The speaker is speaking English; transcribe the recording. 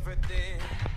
Everything.